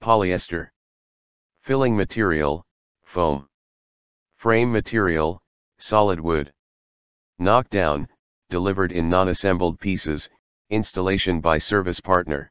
Polyester. Filling material, foam. Frame material, solid wood. Knockdown, delivered in non-assembled pieces, installation by service partner.